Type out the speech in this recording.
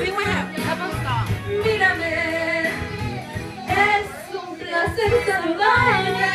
Sing with him. Help us song. Mírame, es un placer saludar.